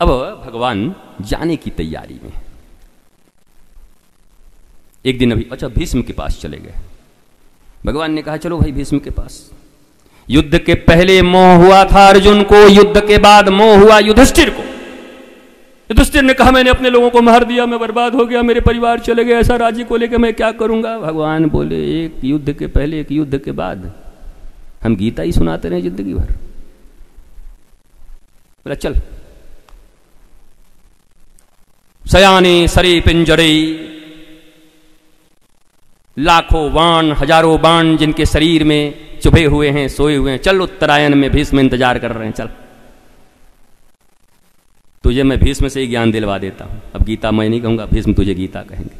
अब भगवान जाने की तैयारी में एक दिन अभी अच्छा भीष्म के पास चले गए। भगवान ने कहा, चलो भाई, भीष्म के पास। युद्ध के पहले मोह हुआ था अर्जुन को, युद्ध के बाद मोह हुआ युधिष्ठिर को। युधिष्ठिर ने कहा, मैंने अपने लोगों को मार दिया, मैं बर्बाद हो गया, मेरे परिवार चले गए, ऐसा राज्य को लेकर मैं क्या करूँगा? भगवान बोले, एक युद्ध के पहले, एक युद्ध के बाद हम गीता ही सुनाते रहे ज़िंदगी भर। बोला, चल सयाने सरे पिंजरे लाखों बाण, हज़ारों बाण जिनके शरीर में चुभे हुए हैं, सोए हुए हैं। चल उत्तरायण में भीष्म इंतज़ार कर रहे हैं, चल। तुझे मैं भीष्म से ही ज्ञान दिलवा देता हूँ। अब गीता मैं नहीं कहूँगा, भीष्म तुझे गीता कहेंगे।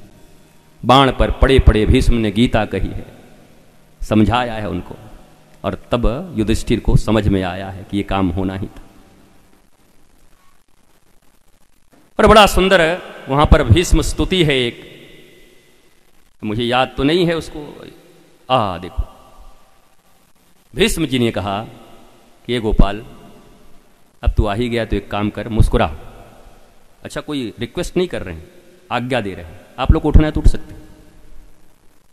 बाण पर पड़े पड़े भीष्म ने गीता कही है। समझाया है उनको। और तब युधिष्ठिर को समझ में आया है कि ये काम होना ही था। और बड़ा सुंदर वहाँ पर भीष्म स्तुति है एक। मुझे याद तो नहीं है उसको। आ, देखो। भीष्म जी ने कहा कि ये गोपाल, अब तू आ ही गया तो एक काम कर मुस्कुरा अच्छा कोई रिक्वेस्ट नहीं कर रहे हैं। आज्ञा दे रहे हैं। आप लोग उठना है तो उठ सकते हैं।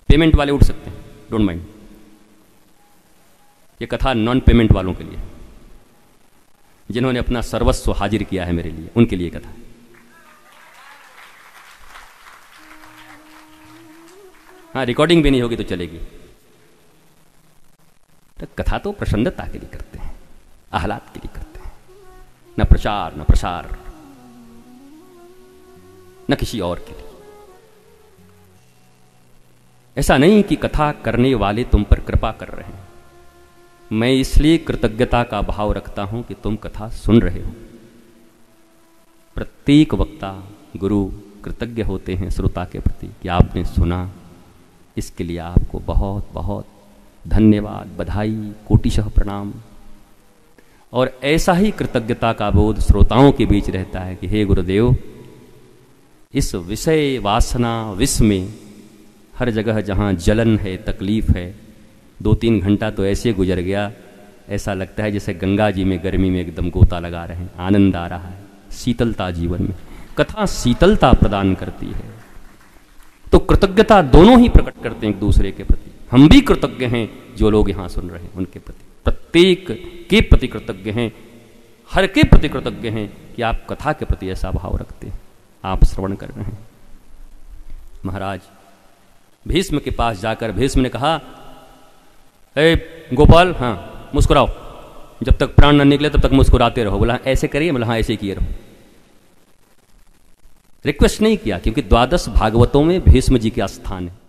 पेमेंट वाले उठ सकते हैं। डोंट माइंड ये कथा नॉन पेमेंट वालों के लिए जिन्होंने अपना सर्वस्व हाजिर किया है मेरे लिए, उनके लिए कथा हाँ रिकॉर्डिंग भी नहीं होगी तो चलेगी। तो कथा तो प्रसन्नता के लिए करते हैं, आह्लाद के लिए करते हैं। न प्रचार, न प्रसार, न किसी और के लिए। ऐसा नहीं कि कथा करने वाले तुम पर कृपा कर रहे हैं। मैं इसलिए कृतज्ञता का भाव रखता हूँ कि तुम कथा सुन रहे हो। प्रत्येक वक्ता, गुरु, कृतज्ञ होते हैं श्रोता के प्रति कि आपने सुना इसके लिए आपको बहुत बहुत धन्यवाद। बधाई कोटिशह प्रणाम। और ऐसा ही कृतज्ञता का बोध श्रोताओं के बीच रहता है कि हे गुरुदेव, इस विषय वासना विश्व में हर जगह जहाँ जलन है, तकलीफ़ है दो तीन घंटा तो ऐसे गुजर गया, ऐसा लगता है जैसे गंगा जी में गर्मी में एकदम गोता लगा रहे हैं, आनंद आ रहा है, शीतलता जीवन में। कथा शीतलता प्रदान करती है। कृतज्ञता दोनों ही प्रकट करते हैं एक दूसरे के प्रति। हम भी कृतज्ञ हैं जो लोग यहाँ सुन रहे हैं उनके प्रति। प्रत्येक के प्रति कृतज्ञ हैं, हर के प्रति कृतज्ञ हैं कि आप कथा के प्रति ऐसा भाव रखते हैं। आप श्रवण कर रहे हैं। महाराज, भीष्म के पास जाकर भीष्म ने कहा, ए, गोपाल हाँ मुस्कुराओ। जब तक प्राण न निकले तब तक मुस्कुराते रहो। बोला, ऐसे करिए, बोला हाँ ऐसे किए रहो। रिक्वेस्ट नहीं किया क्योंकि द्वादश भागवतों में भीष्म जी का स्थान है।